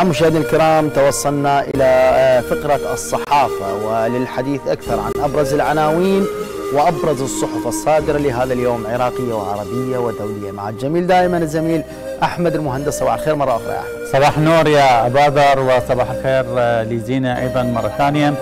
نعم مشاهدينا الكرام توصلنا إلى فقرة الصحافة وللحديث أكثر عن أبرز العناوين وأبرز الصحف الصادرة لهذا اليوم عراقية وعربية ودولية. مع الجميل دائما الزميل أحمد المهندس صباح الخير مرة أخرى. أحمد صباح النور يا أبادر وصباح الخير لزينة أيضا مرة ثانية.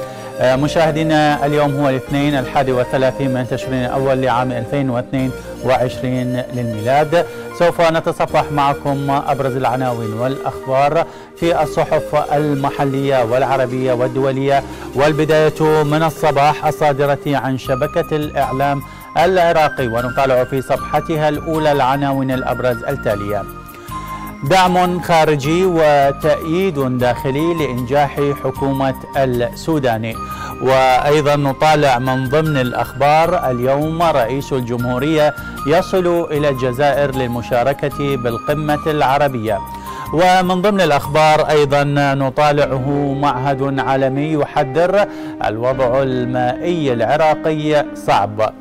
مشاهدينا اليوم هو الاثنين الحادي والثلاثين من تشرين الأول لعام 2022 للميلاد. سوف نتصفح معكم أبرز العناوين والأخبار في الصحف المحلية والعربية والدولية. والبداية من الصباح الصادرة عن شبكة الإعلام العراقي ونطالع في صفحتها الأولى العناوين الأبرز التالية. دعم خارجي وتأييد داخلي لإنجاح حكومة السوداني وأيضا نطالع من ضمن الأخبار اليوم رئيس الجمهورية يصل إلى الجزائر للمشاركة بالقمة العربية. ومن ضمن الأخبار أيضا نطالعه معهد عالمي يحذر الوضع المائي العراقي صعب.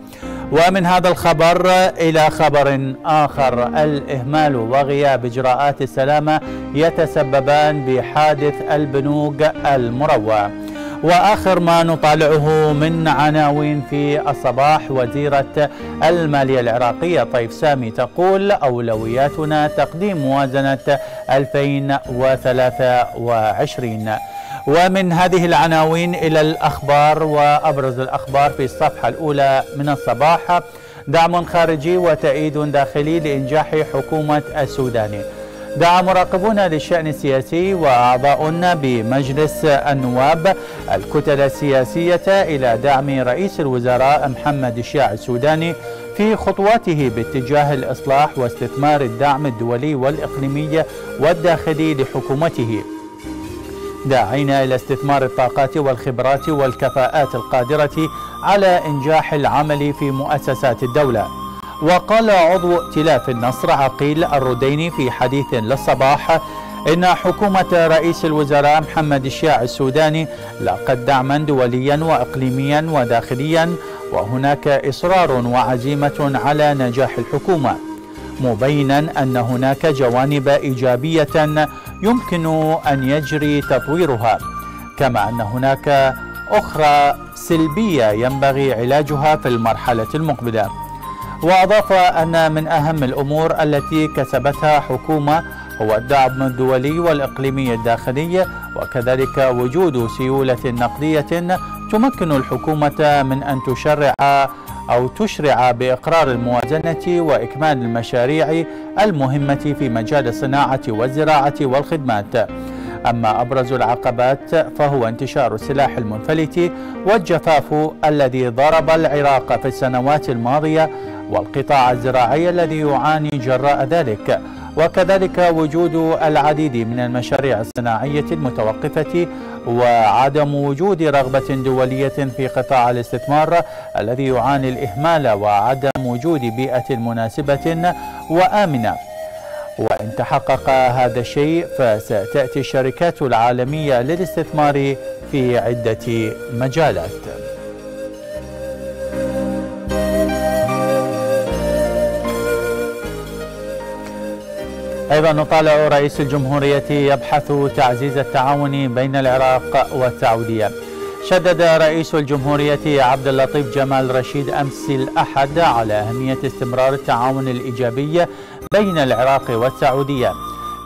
ومن هذا الخبر إلى خبر آخر. الإهمال وغياب إجراءات السلامة يتسببان بحادث البنوك المروع وآخر ما نطالعه من عناوين في الصباح وزيرة المالية العراقية طيف سامي تقول أولوياتنا تقديم موازنة 2023 ومن هذه العناوين إلى الأخبار وأبرز الأخبار في الصفحة الأولى من الصباح. دعم خارجي وتأييد داخلي لإنجاح حكومة السوداني دعا مراقبون للشأن السياسي وأعضاء بمجلس النواب الكتل السياسية إلى دعم رئيس الوزراء محمد الشيع السوداني في خطواته باتجاه الإصلاح واستثمار الدعم الدولي والإقليمي والداخلي لحكومته. داعين إلى استثمار الطاقات والخبرات والكفاءات القادرة على إنجاح العمل في مؤسسات الدولة. وقال عضو ائتلاف النصر عقيل الرديني في حديث للصباح إن حكومة رئيس الوزراء محمد الشيع السوداني لاقت دعما دوليا وإقليميا وداخليا وهناك إصرار وعزيمة على نجاح الحكومة مبينا أن هناك جوانب إيجابية يمكن أن يجري تطويرها كما أن هناك أخرى سلبية ينبغي علاجها في المرحلة المقبلة. وأضاف أن من أهم الأمور التي كسبتها حكومة هو الدعم الدولي والإقليمي الداخلي وكذلك وجود سيولة نقدية تمكن الحكومة من أن تشرع أو تشرع بإقرار الموازنة وإكمال المشاريع المهمة في مجال الصناعة والزراعة والخدمات. أما أبرز العقبات فهو انتشار السلاح المنفلت والجفاف الذي ضرب العراق في السنوات الماضية والقطاع الزراعي الذي يعاني جراء ذلك. وكذلك وجود العديد من المشاريع الصناعية المتوقفة وعدم وجود رغبة دولية في قطاع الاستثمار الذي يعاني الإهمال وعدم وجود بيئة مناسبة وآمنة. وإن تحقق هذا الشيء فستأتي الشركات العالمية للاستثمار في عدة مجالات. أيضا نطالع رئيس الجمهورية يبحث تعزيز التعاون بين العراق والسعودية شدد رئيس الجمهورية عبد اللطيف جمال رشيد أمس الأحد على أهمية استمرار التعاون الإيجابي بين العراق والسعودية.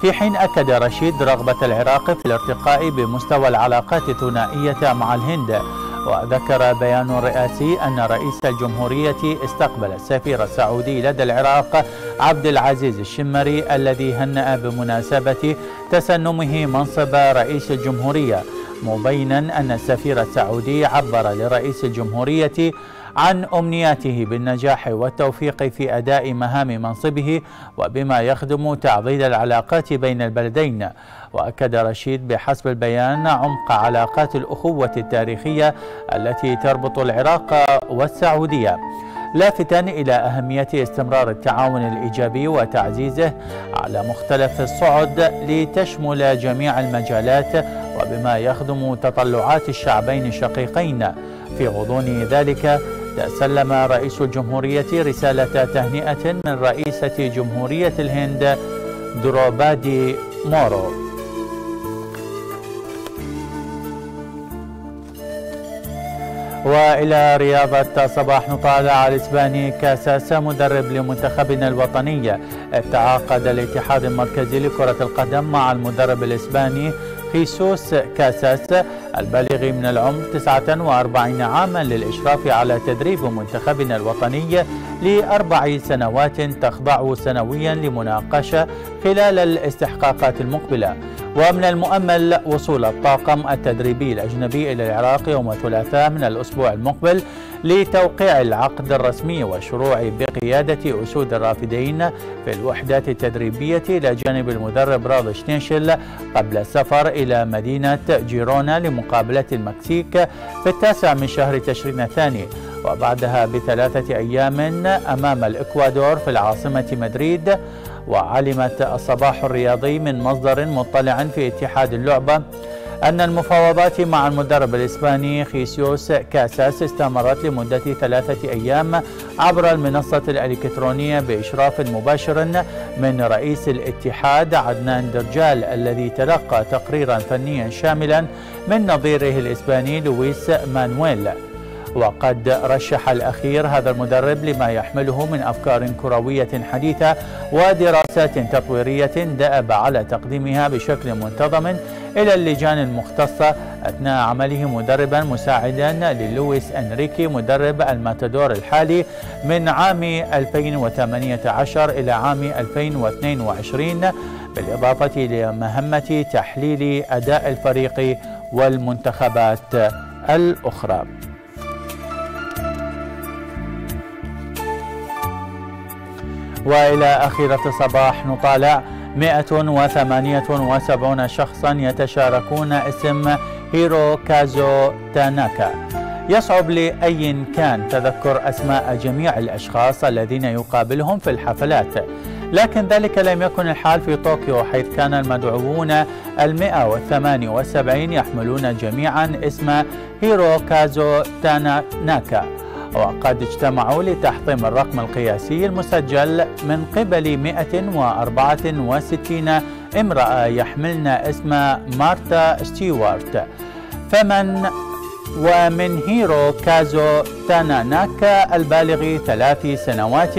في حين أكد رشيد رغبة العراق في الارتقاء بمستوى العلاقات الثنائية مع الهند. وذكر بيان رئاسي أن رئيس الجمهورية استقبل السفير السعودي لدى العراق عبد العزيز الشمري الذي هنأ بمناسبة تسنمه منصب رئيس الجمهورية مبينا أن السفير السعودي عبر لرئيس الجمهورية عن أمنياته بالنجاح والتوفيق في أداء مهام منصبه وبما يخدم تعضيد العلاقات بين البلدين. وأكد رشيد بحسب البيان عمق علاقات الأخوة التاريخية التي تربط العراق والسعودية. لافتا إلى أهمية استمرار التعاون الإيجابي وتعزيزه على مختلف الصعد لتشمل جميع المجالات وبما يخدم تطلعات الشعبين الشقيقين في غضون ذلك تسلم رئيس الجمهورية رسالة تهنئة من رئيسة جمهورية الهند دروبادي مورو. وإلى رياضة صباح نطالع الإسباني كاساسا مدرب لمنتخبنا الوطني. تعاقد الاتحاد المركزي لكرة القدم مع المدرب الإسباني خيسوس كاساس البالغ من العمر 49 عاما للإشراف على تدريب منتخبنا الوطني لأربع سنوات تخضع سنويا لمناقشة خلال الاستحقاقات المقبلة. ومن المؤمل وصول الطاقم التدريبي الأجنبي إلى العراق يوم الثلاثاء من الأسبوع المقبل لتوقيع العقد الرسمي والشروع بقيادة أسود الرافدين في الوحدات التدريبية إلى جانب المدرب راضي شتينشل قبل السفر إلى مدينة جيرونا لمقابلة المكسيك في التاسع من شهر تشرين الثاني. وبعدها بثلاثة أيام أمام الإكوادور في العاصمة مدريد وعلمت الصباح الرياضي من مصدر مطلع في اتحاد اللعبة أن المفاوضات مع المدرب الإسباني خيسيوس كاساس استمرت لمدة ثلاثة أيام عبر المنصة الإلكترونية بإشراف مباشر من رئيس الاتحاد عدنان درجال الذي تلقى تقريرا فنيا شاملا من نظيره الإسباني لويس مانويل. وقد رشح الأخير هذا المدرب لما يحمله من أفكار كروية حديثة ودراسات تطويرية دأب على تقديمها بشكل منتظم إلى اللجان المختصة. أثناء عمله مدربا مساعدا للويس أنريكي مدرب الماتادور الحالي من عام 2018 إلى عام 2022 بالإضافة لمهمة تحليل أداء الفريق والمنتخبات الأخرى. وإلى أخيرة صباح نطالع 178 شخصا يتشاركون اسم هيرو كازو تاناكا. يصعب لأي كان تذكر أسماء جميع الأشخاص الذين يقابلهم في الحفلات. لكن ذلك لم يكن الحال في طوكيو حيث كان المدعوون ال 178 يحملون جميعا اسم هيرو كازو تاناكا. وقد اجتمعوا لتحطيم الرقم القياسي المسجل من قبل 164 امرأة يحملن اسم مارتا ستيوارت. فمن ومن هيرو كازو تاناناكا البالغ ثلاث سنوات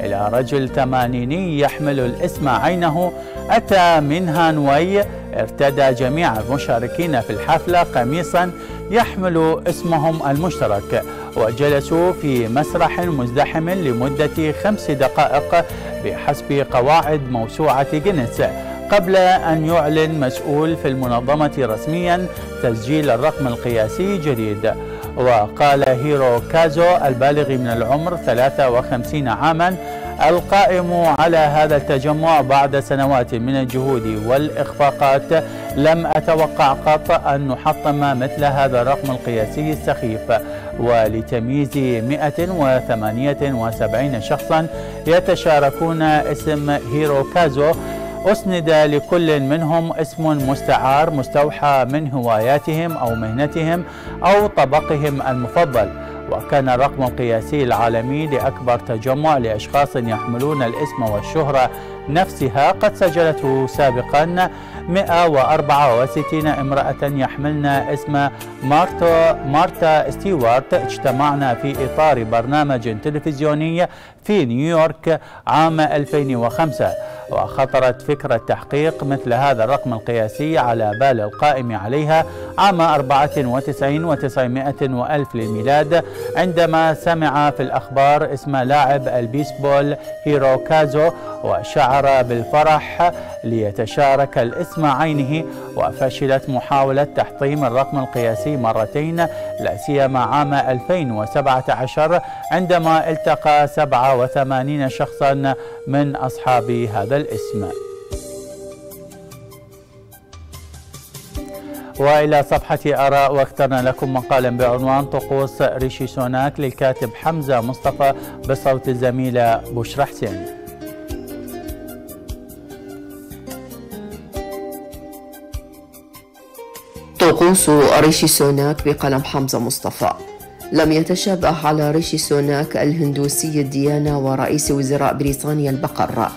إلى رجل ثمانيني يحمل الاسم عينه أتى من هانوي ارتدى جميع المشاركين في الحفلة قميصا يحمل اسمهم المشترك وجلسوا في مسرح مزدحم لمدة خمس دقائق بحسب قواعد موسوعة جينيس قبل أن يعلن مسؤول في المنظمة رسميا تسجيل الرقم القياسي جديد. وقال هيرو كازو البالغ من العمر 53 عاما القائم على هذا التجمع بعد سنوات من الجهود والإخفاقات لم أتوقع قط أن نحطم مثل هذا الرقم القياسي السخيف. ولتمييز 178 شخصا يتشاركون اسم هيرو كازو أسند لكل منهم اسم مستعار مستوحى من هواياتهم أو مهنتهم أو طبقهم المفضل. وكان الرقم القياسي العالمي لأكبر تجمع لأشخاص يحملون الاسم والشهرة نفسها. قد سجلته سابقا 164 امرأة يحملن اسم مارتو مارتا ستيوارت. اجتمعنا في إطار برنامج تلفزيوني في نيويورك عام 2005 وخطرت فكرة تحقيق مثل هذا الرقم القياسي على بال القائم عليها عام 94 و900 وألف للميلاد عندما سمع في الأخبار اسم لاعب البيسبول هيرو كازو وشعر بالفرح ليتشارك الاسم عينه وفشلت محاولة تحطيم الرقم القياسي مرتين لا سيما عام 2017 عندما التقى 87 شخصا من أصحاب هذا الاسم وإلى صفحة آراء واخترنا لكم مقالا بعنوان طقوس ريشي سوناك للكاتب حمزة مصطفى بصوت الزميلة بشرى حسين. طقوس ريشي سوناك بقلم حمزة مصطفى. لم يتشابه على ريشي سوناك الهندوسي الديانة ورئيس وزراء بريطانيا البقر.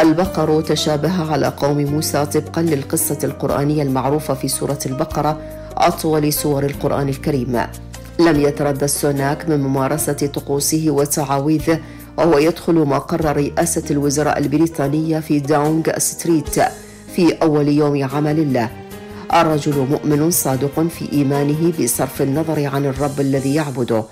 البقر تشابه على قوم موسى طبقا للقصة القرآنية المعروفة في سورة البقرة أطول سور القرآن الكريم. لم يتردد سوناك من ممارسة طقوسه وتعاويذه وهو يدخل مقر رئاسة الوزراء البريطانية في داونينغ ستريت في أول يوم عمل له. الرجل مؤمن صادق في إيمانه بصرف النظر عن الرب الذي يعبده.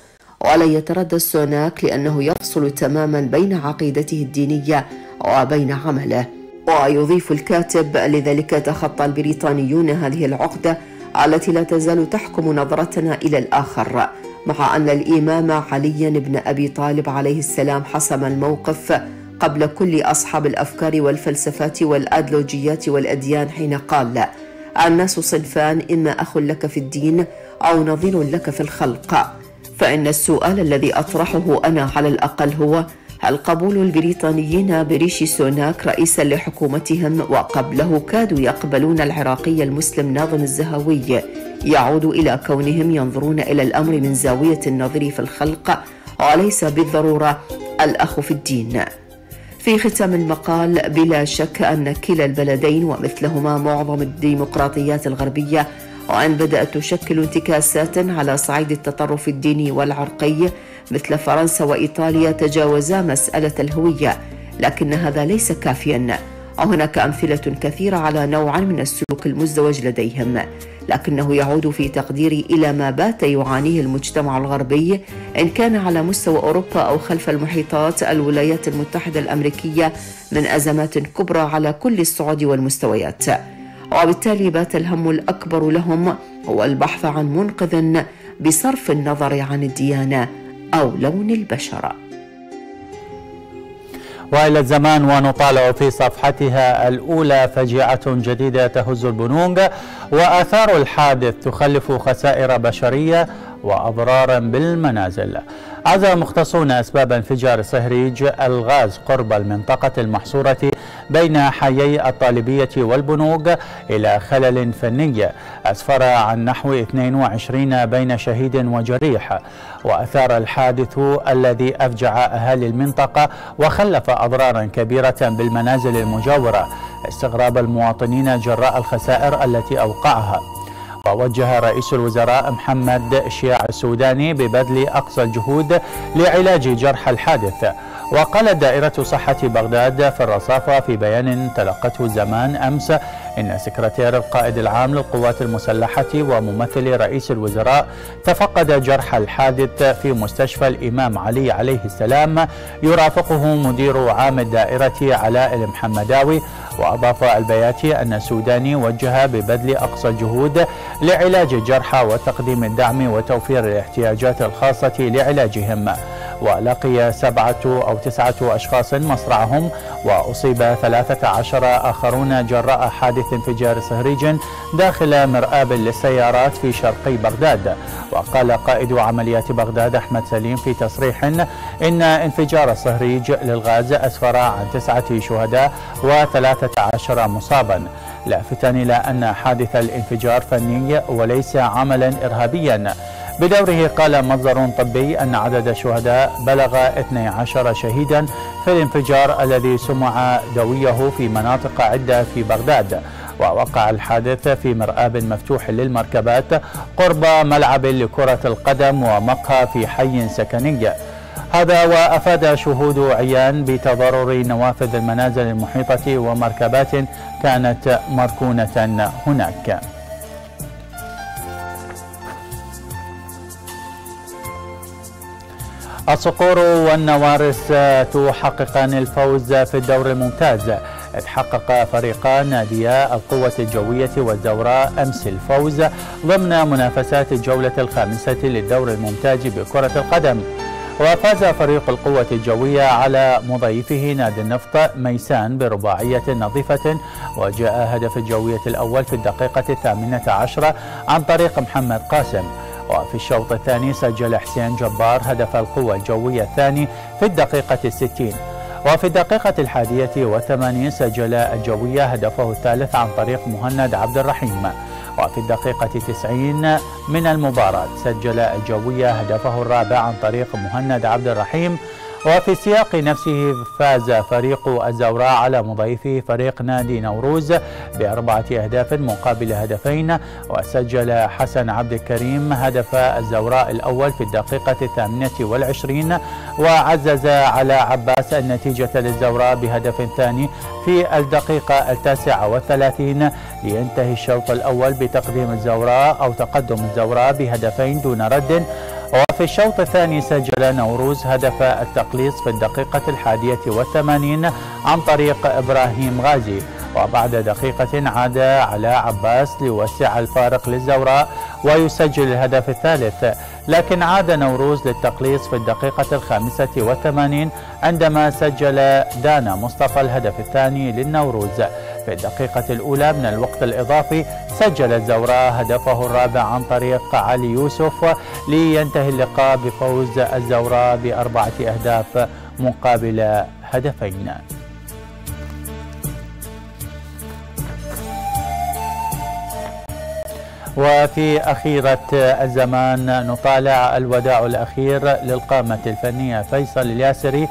ولا يتردى السوناك لأنه يفصل تماما بين عقيدته الدينية وبين عمله. ويضيف الكاتب لذلك تخطى البريطانيون هذه العقدة التي لا تزال تحكم نظرتنا إلى الآخر مع أن الإمام علي بن أبي طالب عليه السلام حسم الموقف قبل كل أصحاب الأفكار والفلسفات والأدلوجيات والأديان حين قال الناس صنفان إما أخ لك في الدين أو نظير لك في الخلق. فإن السؤال الذي أطرحه أنا على الأقل هو هل قبول البريطانيين بريشي سوناك رئيسا لحكومتهم؟ وقبله كادوا يقبلون العراقي المسلم ناظم الزهوي. يعود إلى كونهم ينظرون إلى الأمر من زاوية النظر في الخلق وليس بالضرورة الأخ في الدين. في ختام المقال بلا شك أن كلا البلدين ومثلهما معظم الديمقراطيات الغربية وأن بدأت تشكل انتكاسات على صعيد التطرف الديني والعرقي مثل فرنسا وإيطاليا تجاوزا مسألة الهوية لكن هذا ليس كافيا. وهناك أمثلة كثيرة على نوع من السلوك المزدوج لديهم لكنه يعود في تقديري إلى ما بات يعانيه المجتمع الغربي إن كان على مستوى أوروبا أو خلف المحيطات الولايات المتحدة الأمريكية من أزمات كبرى على كل الصعود والمستويات. وبالتالي بات الهم الأكبر لهم هو البحث عن منقذ بصرف النظر عن الديانة أو لون البشرة وإلى الزمان ونطالع في صفحتها الأولى فجيعة جديدة تهز البنوك وآثار الحادث تخلف خسائر بشرية. وأضرارا بالمنازل. عزى مختصون أسباب انفجار صهريج الغاز قرب المنطقة المحصورة بين حيي الطالبية والبنوك إلى خلل فني. أسفر عن نحو 22 بين شهيد وجريح وأثار الحادث الذي أفجع أهالي المنطقة وخلف أضرارا كبيرة بالمنازل المجاورة. استغراب المواطنين جراء الخسائر التي أوقعها. ووجه رئيس الوزراء محمد شياع السوداني ببذل أقصى الجهود لعلاج جرح الحادث. وقالت دائرة صحة بغداد في الرصافة في بيان تلقته زمان أمس إن سكرتير القائد العام للقوات المسلحة وممثل رئيس الوزراء تفقد جرح الحادث في مستشفى الإمام علي عليه السلام. يرافقه مدير عام الدائرة علاء المحمداوي وأضاف البياتي أن السوداني وجه ببذل أقصى الجهود لعلاج الجرحى وتقديم الدعم وتوفير الاحتياجات الخاصة لعلاجهم. ولقي سبعة أو تسعة أشخاص مصرعهم وأصيب ثلاثة عشر آخرون جراء حادث انفجار صهريج داخل مرآب للسيارات في شرقي بغداد. وقال قائد عمليات بغداد أحمد سليم في تصريح إن انفجار الصهريج للغاز أسفر عن تسعة شهداء وثلاثة عشر مصابا. لافتا إلى أن حادث الانفجار فني وليس عملا إرهابيا. بدوره قال مصدر طبي أن عدد الشهداء بلغ 12 شهيدا في الانفجار الذي سمع دويه في مناطق عدة في بغداد. ووقع الحادث في مرآب مفتوح للمركبات قرب ملعب لكرة القدم ومقهى في حي سكني. هذا وأفاد شهود عيان بتضرر نوافذ المنازل المحيطة ومركبات كانت مركونة هناك. الصقور والنوارس تحققان الفوز في الدور الممتاز. إذ حقق فريقان ناديا القوة الجوية والزوراء أمس الفوز ضمن منافسات الجولة الخامسة للدور الممتاز بكرة القدم. وفاز فريق القوة الجوية على مضيفه نادي النفط ميسان برباعية نظيفة وجاء هدف الجوية الأول في الدقيقة الثامنة عشرة عن طريق محمد قاسم. وفي الشوط الثاني سجل حسين جبار هدف القوة الجوية الثاني في الدقيقة الستين. وفي الدقيقة الحادية والثمانين سجل الجوية هدفه الثالث عن طريق مهند عبد الرحيم. وفي الدقيقة 90 من المباراة سجل الجوية هدفه الرابع عن طريق مهند عبد الرحيم. وفي السياق نفسه فاز فريق الزوراء على مضيفه فريق نادي نوروز بأربعة أهداف مقابل هدفين وسجل حسن عبد الكريم هدف الزوراء الأول في الدقيقة الثامنة والعشرين وعزز على عباس النتيجة للزوراء بهدف ثاني في الدقيقة التاسعة والثلاثين. لينتهي الشوط الأول بتقديم الزوراء أو تقدم الزوراء بهدفين دون رد. وفي الشوط الثاني سجل نوروز هدف التقليص في الدقيقة الحادية والثمانين عن طريق إبراهيم غازي. وبعد دقيقة عاد على عباس ليوسع الفارق للزوراء ويسجل الهدف الثالث. لكن عاد نوروز للتقليص في الدقيقة الخامسة والثمانين عندما سجل دانا مصطفى الهدف الثاني للنوروز. في الدقيقة الأولى من الوقت الإضافي سجل الزوراء هدفه الرابع عن طريق علي يوسف لينتهي اللقاء بفوز الزوراء بأربعة أهداف مقابل هدفين. وفي أخيرة الزمان نطالع الوداع الأخير للقامة الفنية فيصل الياسري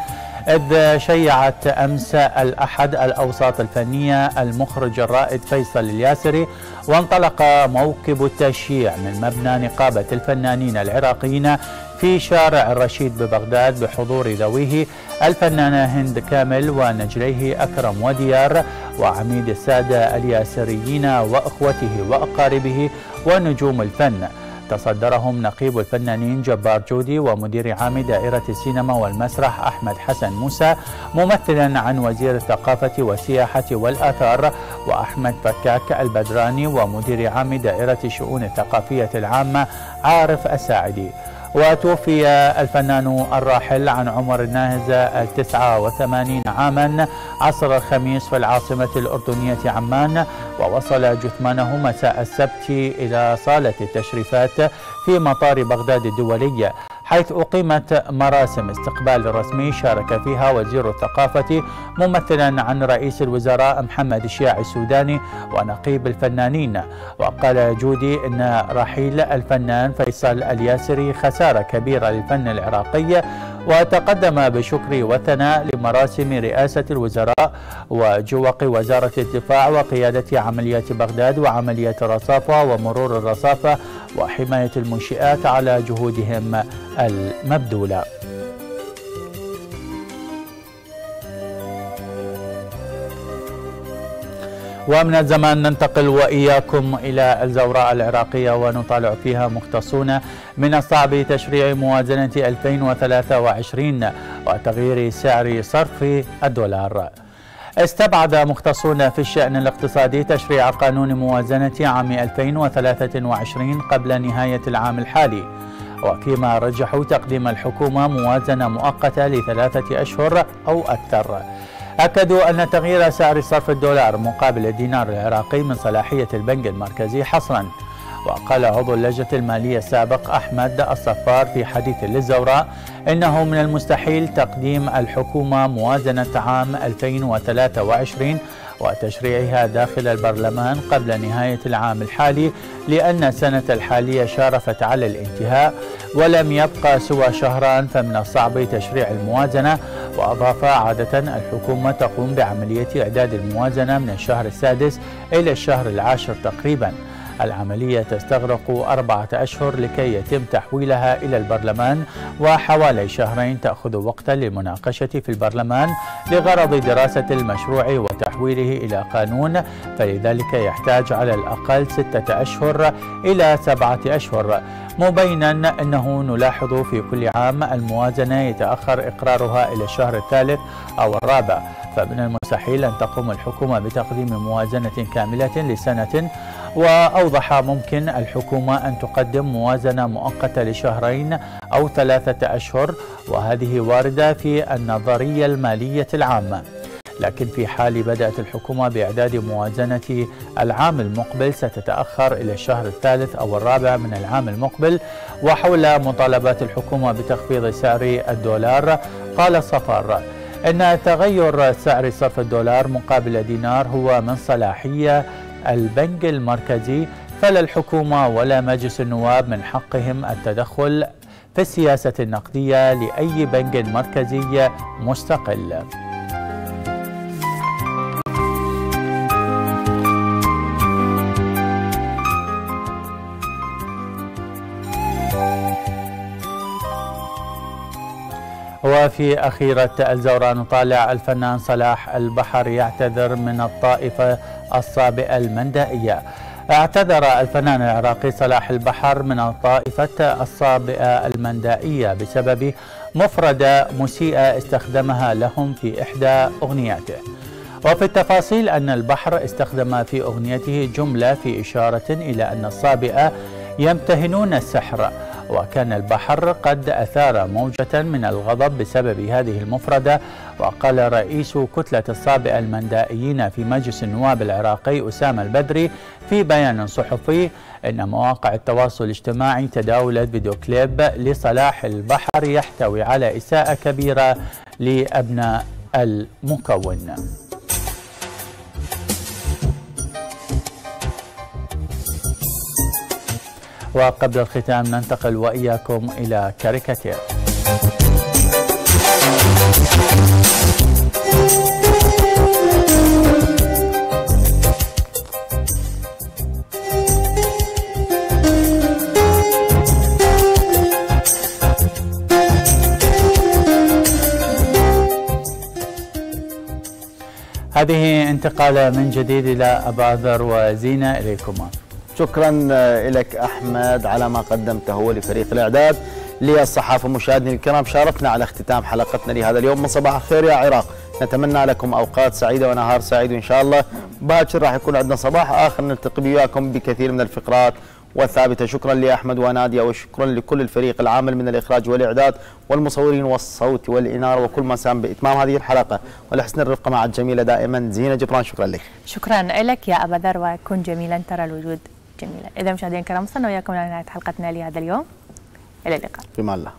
إذ شيعت أمس الأحد الأوساط الفنية المخرج الرائد فيصل الياسري وانطلق موكب التشييع من مبنى نقابة الفنانين العراقيين في شارع الرشيد ببغداد بحضور ذويه الفنانة هند كامل ونجليه أكرم وديار وعميد السادة الياسريين وأخوته وأقاربه ونجوم الفن. تصدرهم نقيب الفنانين جبار جودي ومدير عام دائرة السينما والمسرح أحمد حسن موسى ممثلا عن وزير الثقافة والسياحة والآثار وأحمد فكاك البدراني ومدير عام دائرة الشؤون الثقافية العامة عارف الساعدي. وتوفي الفنان الراحل عن عمر الناهز التسعة وثمانين عاما عصر الخميس في العاصمة الأردنية عمان ووصل جثمانه مساء السبت إلى صالة التشريفات في مطار بغداد الدولي. حيث أقيمت مراسم استقبال رسمي شارك فيها وزير الثقافة ممثلا عن رئيس الوزراء محمد الشياع السوداني ونقيب الفنانين. وقال جودي إن رحيل الفنان فيصل الياسري خسارة كبيرة للفن العراقي وتقدم بشكر وثناء لمراسم رئاسة الوزراء وجوق وزارة الدفاع وقيادة عمليات بغداد وعملية الرصافة ومرور الرصافة وحماية المنشئات على جهودهم المبذولة. ومن الزمان ننتقل وإياكم إلى الزوراء العراقية ونطالع فيها مختصون من الصعب تشريع موازنة 2023 وتغيير سعر صرف الدولار. استبعد مختصون في الشأن الاقتصادي تشريع قانون موازنة عام 2023 قبل نهاية العام الحالي. وفيما رجحوا تقديم الحكومة موازنة مؤقتة لثلاثة أشهر أو أكثر. أكدوا أن تغيير سعر صرف الدولار مقابل الدينار العراقي من صلاحية البنك المركزي حصرا. وقال عضو اللجنة المالية السابق أحمد الصفار في حديث للزوراء إنه من المستحيل تقديم الحكومة موازنة عام 2023 وتشريعها داخل البرلمان قبل نهاية العام الحالي لأن السنة الحالية شارفت على الانتهاء ولم يبقى سوى شهران فمن الصعب تشريع الموازنة. وأضاف عادة الحكومة تقوم بعملية إعداد الموازنة من الشهر السادس إلى الشهر العاشر تقريباً. العملية تستغرق أربعة أشهر لكي يتم تحويلها إلى البرلمان وحوالي شهرين تأخذ وقتا للمناقشة في البرلمان لغرض دراسة المشروع وتحويله إلى قانون فلذلك يحتاج على الأقل ستة أشهر إلى سبعة أشهر. مبينا أنه نلاحظ في كل عام الموازنة يتأخر إقرارها إلى الشهر الثالث أو الرابع فمن المستحيل أن تقوم الحكومة بتقديم موازنة كاملة لسنة وأوضح ممكن الحكومة أن تقدم موازنة مؤقتة لشهرين أو ثلاثة أشهر وهذه واردة في النظرية المالية العامة. لكن في حال بدأت الحكومة بإعداد موازنة العام المقبل ستتأخر إلى الشهر الثالث أو الرابع من العام المقبل. وحول مطالبات الحكومة بتخفيض سعر الدولار قال صفار إن تغير سعر صرف الدولار مقابل الدينار هو من صلاحية البنك المركزي فلا الحكومة ولا مجلس النواب من حقهم التدخل في السياسة النقدية لأي بنك مركزي مستقل. وفي أخيرة الزوران نطالع الفنان صلاح البحر يعتذر من الطائفة الصابئة المندائية اعتذر الفنان العراقي صلاح البحر من الطائفة الصابئة المندائية بسبب مفردة مسيئة استخدمها لهم في إحدى أغنياته. وفي التفاصيل أن البحر استخدم في أغنيته جملة في إشارة إلى أن الصابئة يمتهنون السحر. وكان البحر قد أثار موجة من الغضب بسبب هذه المفردة وقال رئيس كتلة الصابئة المندائيين في مجلس النواب العراقي أسامة البدري في بيان صحفي أن مواقع التواصل الاجتماعي تداولت فيديو كليب لصلاح البحر يحتوي على إساءة كبيرة لأبناء المكون. وقبل الختام ننتقل وإياكم إلى كاريكاتير. هذه انتقالة من جديد إلى أباذر وزينة إليكما شكرا لك أحمد على ما قدمته لفريق الإعداد. للصحافة مشاهدينا الكرام شاركنا على اختتام حلقتنا لهذا اليوم. من صباح الخير يا عراق. نتمنى لكم أوقات سعيدة ونهار سعيد وإن شاء الله. باكر راح يكون عندنا صباح آخر. نلتقي وياكم بكثير من الفقرات والثابتة. شكرا لأحمد ونادية وشكرا لكل الفريق العامل من الإخراج والإعداد والمصورين والصوت والإنارة وكل ما ساهم بإتمام هذه الحلقة. ولحسن الرفقة مع الجميلة دائما. زينة جبران شكرا لك. شكرا لك يا أبا ذر وكن جميلا ترى الوجود. جميلا إذا مشاهدينا الكرام وصلنا وياكم لنهاية حلقتنا لهذا اليوم. إلى اللقاء. في الله.